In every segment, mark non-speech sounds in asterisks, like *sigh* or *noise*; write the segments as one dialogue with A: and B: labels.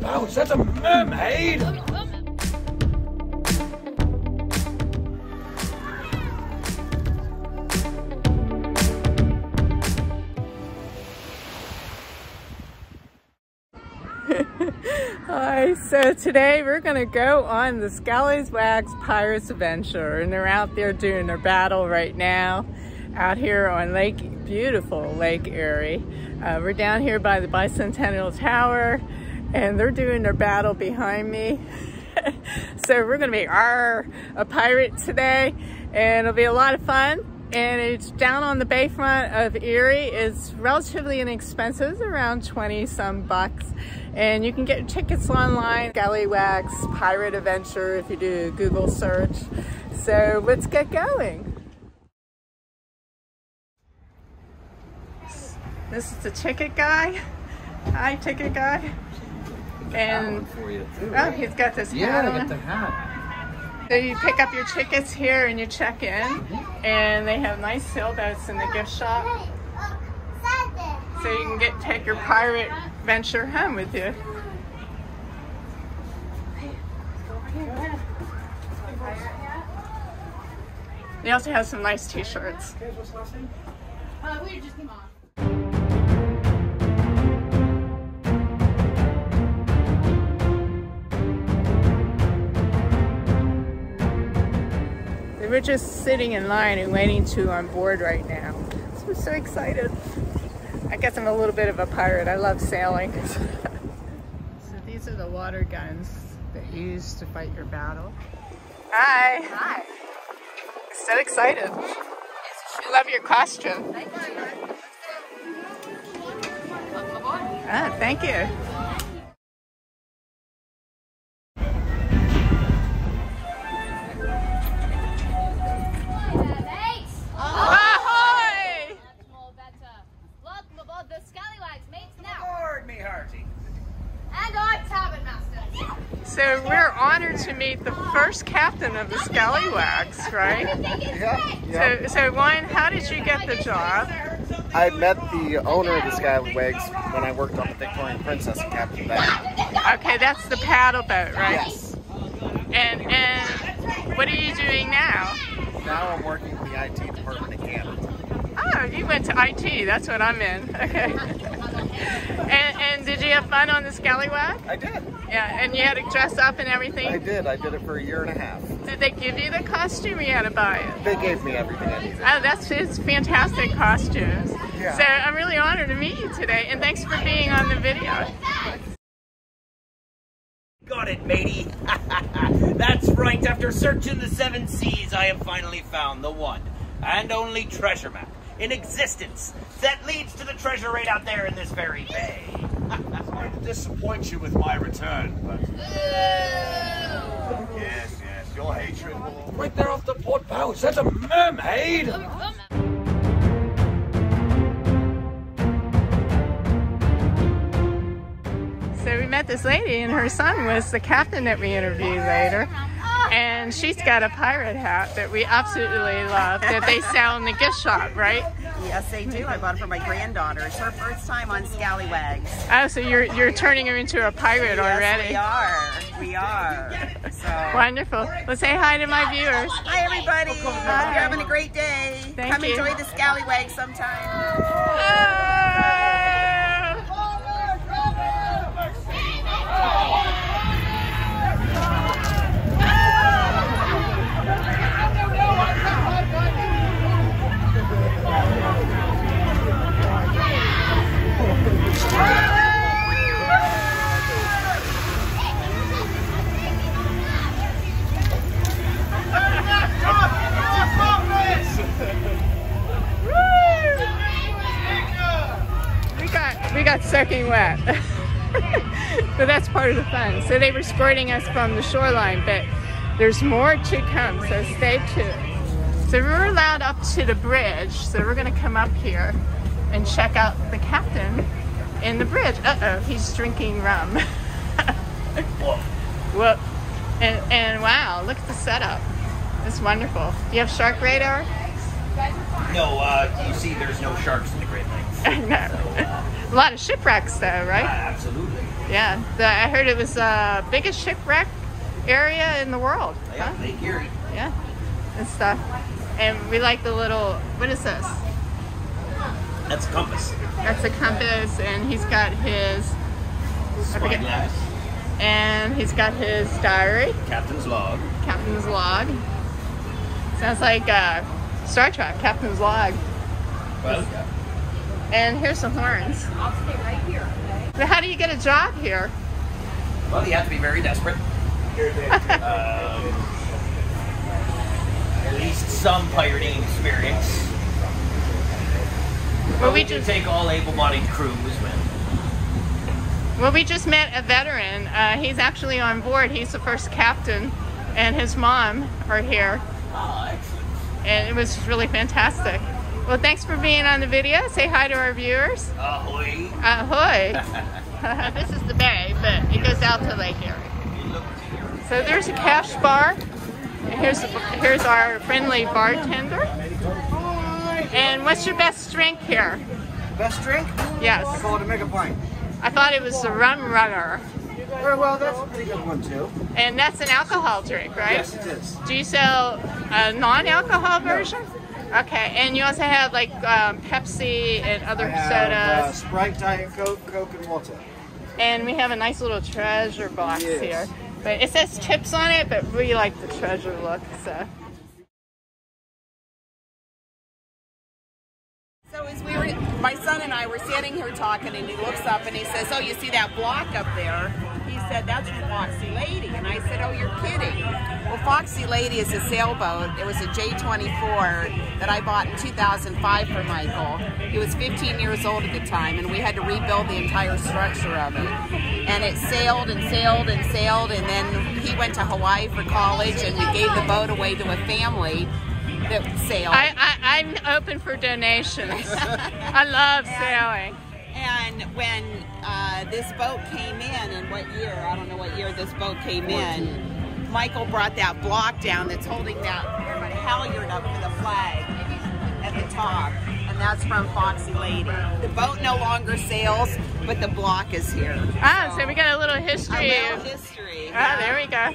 A: That's a mermaid! *laughs*
B: Hi, so today we're gonna go on the Scallywags Pirates Adventure and they're out there doing their battle right now out here on Lake, beautiful Lake Erie. Uh, we're down here by the Bicentennial Tower and they're doing their battle behind me. *laughs* so we're gonna be our a pirate today and it'll be a lot of fun and it's down on the bayfront of Erie. It's relatively inexpensive, it's around 20 some bucks. And you can get tickets online, Scallywags Pirate Adventure if you do a Google search. So let's get going. This is the ticket guy. Hi, ticket guy. And
A: for you too.
B: oh, he's got this
A: Yeah,
B: hat
A: I
B: on.
A: got the hat.
B: So you pick up your tickets here and you check in, mm-hmm. and they have nice sailboats in the gift shop, so you can get take your pirate venture home with you. They also have some nice t-shirts. Were just sitting in line and waiting to on board right now. So I'm so excited. I guess I'm a little bit of a pirate. I love sailing. *laughs* so these are the water guns that you use to fight your battle. Hi. Hi. So excited. I Love your costume. thank Ah, thank you. First captain of the Scallywags, right?
C: Yeah, yeah.
B: So, so Wine, how did you get the job?
C: I met the owner of the Scallywags when I worked on the Victorian Princess and Captain that.
B: Okay, that's the paddle boat, right?
C: Yes.
B: And and what are you doing now?
C: Now I'm working in the IT department in Canada.
B: Oh, you went to IT. That's what I'm in. *laughs* Okay. And and did you have fun on the Scallywag?
C: I did.
B: Yeah. And you had to dress up and everything?
C: I did. I did it for a year and a half.
B: Did they give you the costume? Or you had to buy it.
C: They gave me everything I needed.
B: Oh, that's it's fantastic costumes.
C: Yeah.
B: So I'm really honored to meet you today, and thanks for being on the video.
D: Got it, matey. *laughs* That's right. After searching the seven seas, I have finally found the one and only treasure map in existence that leads to the treasure right out there in this very bay.
E: Sorry to disappoint you with my return, but yes, yes, your hatred will.
A: Right there off the port bow. That's a mermaid!
B: So we met this lady, and her son was the captain that we interviewed later. And she's got a pirate hat that we absolutely love that they sell in the gift shop, right?
F: Yes, they do. I bought it for my granddaughter. It's her first time on Scallywags.
B: Oh, so you're you're turning her into a pirate already.
F: Yes, we are. We are. So.
B: Wonderful. Well, say hi to my viewers.
F: Hi, everybody. Hope you're having a great day.
B: Thank
F: Come
B: you.
F: enjoy the Scallywags sometime.
B: Part of the fun. So they were squirting us from the shoreline, but there's more to come, so stay tuned. So we were allowed up to the bridge, so we're gonna come up here and check out the captain in the bridge. Uh-oh, he's drinking rum. *laughs* Whoop. And, and wow, look at the setup. It's wonderful. Do you have shark radar?
D: No, uh, you see, there's no sharks in the Great Lakes. *laughs*
B: no. A lot of shipwrecks though,
D: Uh,
B: right?
D: absolutely.
B: Yeah, the, I heard it was the biggest shipwreck area in the world.
D: Yeah,
B: huh?
D: Lake Erie.
B: Yeah, and stuff. And we like the little, what is this?
D: That's a compass.
B: That's a compass, and he's got his,
D: Spyglass.
B: and he's got his diary,
D: Captain's log.
B: Captain's log. Sounds like uh, Star Trek, Captain's log.
D: Well, yeah.
B: And here's some horns.
G: I'll stay right here.
B: But how do you get a job here?
D: Well, you have to be very desperate. um, at least some pirating experience.
B: Well, we
D: do
B: just
D: take all able-bodied crews, man.
B: well, we just met a veteran. Uh, he's actually on board. He's the first captain, and his mom are here,
D: Ah, excellent.
B: and it was really fantastic. Well, thanks for being on the video. Say hi to our viewers.
D: Ahoy!
B: Ahoy! *laughs* *laughs* this is the bay, but it goes out to Lake Erie. So there's a cash bar. And here's here's our friendly bartender. And what's your best drink here?
H: Best drink?
B: Yes.
H: Call it a mega pint.
B: I thought it was the rum runner.
H: Well, well, that's a pretty good one too.
B: And that's an alcohol drink, right?
H: Yes, it is.
B: Do you sell a non-alcohol version? Okay, and you also have like um, Pepsi and other
H: I have uh,
B: sodas.
H: Sprite, Diet Coke, Coke, and water.
B: And we have a nice little treasure box
H: Yes.
B: here. But it says tips on it, but we like the treasure look, so.
F: So as we were, my son and I were sitting here talking, and he looks up and he says, "Oh, you see that block up there?" Said, "That's from Foxy Lady," and I said, "Oh, you're kidding." Well, Foxy Lady is a sailboat. It was a J24 that I bought in 2005 for Michael. He was 15 years old at the time, and we had to rebuild the entire structure of it. And it sailed and sailed and sailed, and then he went to Hawaii for college, and we gave the boat away to a family that sailed.
B: I, I, I'm open for donations. *laughs* I love sailing.
F: And when uh, this boat came in, and what year? I don't know what year this boat came in. Michael brought that block down that's holding that halyard up for the flag at the top, and that's from Foxy Lady. The boat no longer sails, but the block is here.
B: Ah, so we got a little history.
F: A little history.
B: Ah, there we go.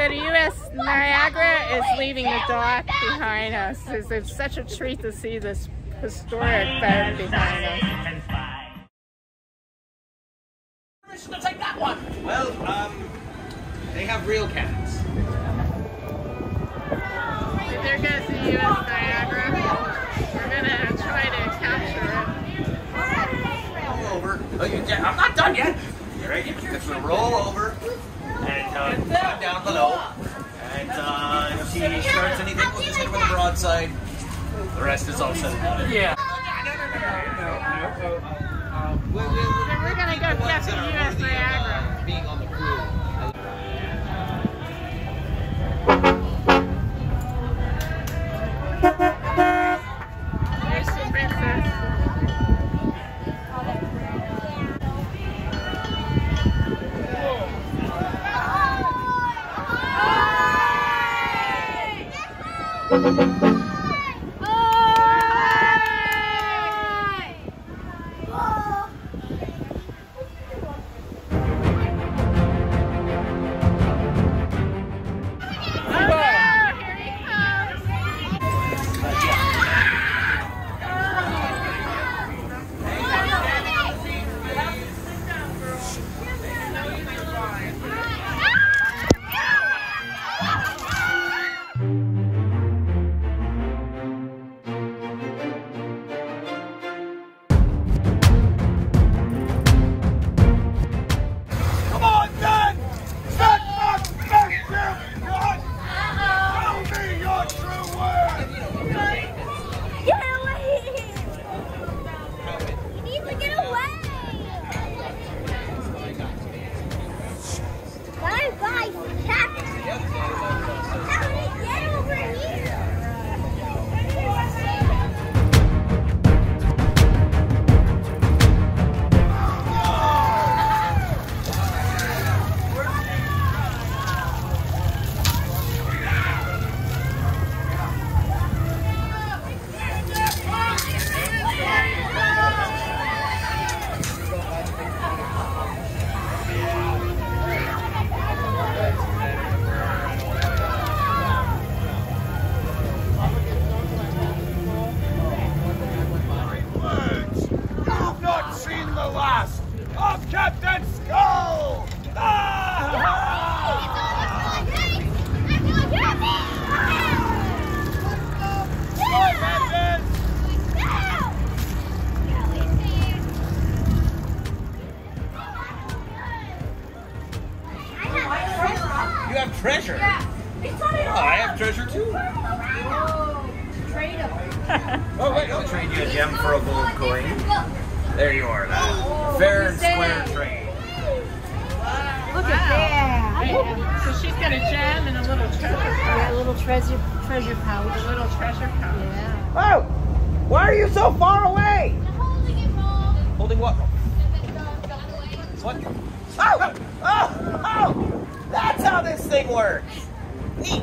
B: So the U.S. Niagara is leaving the dock behind us. It's, it's such a treat to see this historic boat behind us.
D: Permission to take that one. Well, um, they have real cannons.
B: There goes the U.S. Niagara. We're gonna try to capture it.
D: Roll over. Oh, you, I'm not done yet. You ready? Just gonna roll over uh, cut down below. And uh, if she starts anything, we'll just hit her with a broadside. The rest is all said and done. Yeah.
B: So we're gonna go capture the U.S.
D: you a gem for a gold coin. There you are, lad. Fair and square trade.
G: Look at that.
B: So she's got a gem and a little treasure
G: Yeah, a little treasure treasure pouch.
B: A little treasure pouch.
G: Yeah.
D: Oh! Why are you so far away?
G: Holding it, Mom.
D: Holding what? What? Oh! Oh! Oh! That's how this thing works! Neat!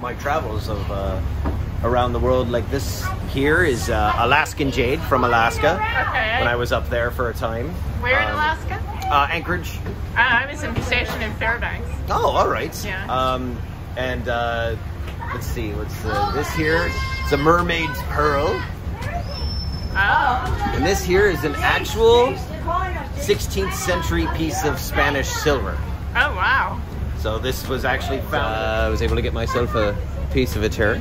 D: My travels of uh, around the world like this here is uh, Alaskan Jade from Alaska.
B: Okay.
D: When I was up there for a time.
B: Where in
D: Um,
B: Alaska?
D: Uh, Anchorage.
B: Uh, I was in stationed in Fairbanks.
D: Oh, all right.
B: Yeah.
D: Um, and uh, let's see, what's this here? It's a mermaid's pearl.
B: Oh.
D: And this here is an actual 16th century piece of Spanish silver.
B: Oh wow.
D: So this was actually found. Uh, I was able to get myself a piece of it here.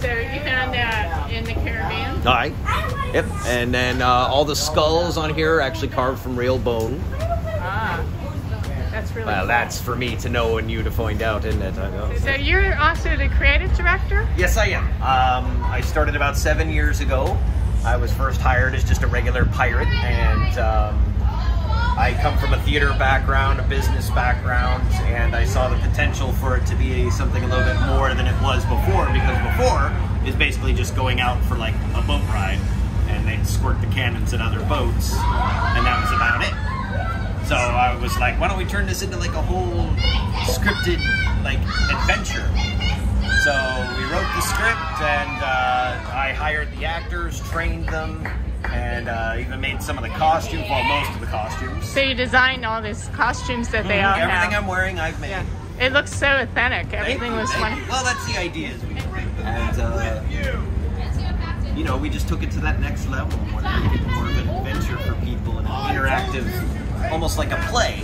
B: So you found that in the Caribbean?
D: All right. Yep. And then uh, all the skulls on here are actually carved from real bone.
B: Ah. That's really
D: Well,
B: cool.
D: that's for me to know and you to find out, isn't it? I know.
B: So you're also the creative director?
D: Yes, I am. Um, I started about seven years ago. I was first hired as just a regular pirate, and um, I come from a theater background, a business background, and I saw the potential for it to be something a little bit more than it was before, because before is basically just going out for like a boat ride, and they'd squirt the cannons at other boats, and that was about it. So I was like, why don't we turn this into like a whole scripted like adventure? So we wrote the script, and uh, I hired the actors, trained them, and uh, even made some of the costumes. Well, most of the costumes.
B: So you designed all these costumes that they all
D: Everything
B: have.
D: I'm wearing, I've made.
B: Yeah. It looks so authentic. Everything
D: you,
B: was
D: you. Well, that's the idea. Is we, and uh, you know, we just took it to that next level, and wanted to it more of an adventure for people and an interactive, almost like a play.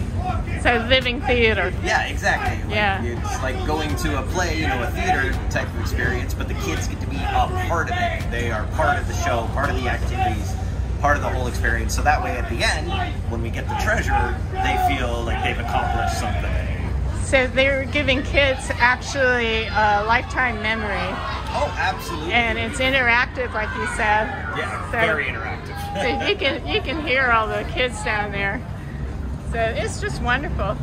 B: So living theater.
D: Yeah, exactly. Like,
B: Yeah.
D: It's like going to a play, you know, a theater type of experience, but the kids get to be a part of it. They are part of the show, part of the part of the whole experience. So that way, at the end, when we get the treasure, they feel like they've accomplished something.
B: So they're giving kids actually a lifetime memory,
D: Oh, absolutely.
B: and it's interactive, like you said.
D: yeah,
B: so-
D: very interactive. *laughs*
B: So you can you can hear all the kids down there. So it's just wonderful.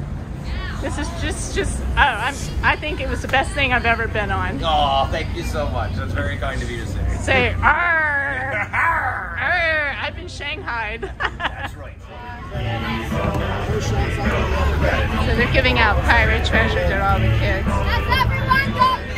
B: This is just just oh I'm, I think it was the best thing I've ever been on.
D: Oh, thank you so much. That's very kind of you to say.
B: Say arr, arr, *laughs* I've been shanghaied. *laughs*
D: That's right.
B: so they're giving out pirate treasure to all the kids.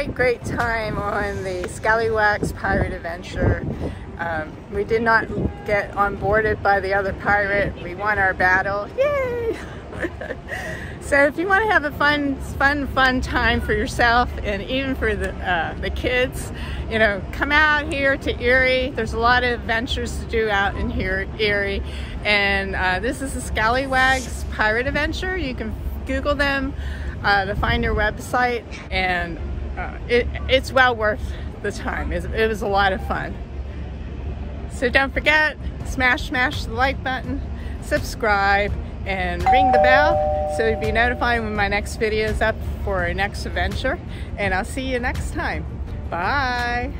G: A
B: great, time on the Scallywags Pirate Adventure. Um, we did not get onboarded by the other pirate. We won our battle. Yay! *laughs* so if you want to have a fun, fun, fun time for yourself and even for the uh, the kids, you know, come out here to Erie. There's a lot of adventures to do out in here, Erie, and uh, this is the Scallywags Pirate Adventure. You can Google them uh, to find their website, and uh, it, it's well worth the time. It, it was a lot of fun. So don't forget, smash, smash the like button, subscribe, and ring the bell so you'll be notified when my next video is up for our next adventure. And I'll see you next time. Bye.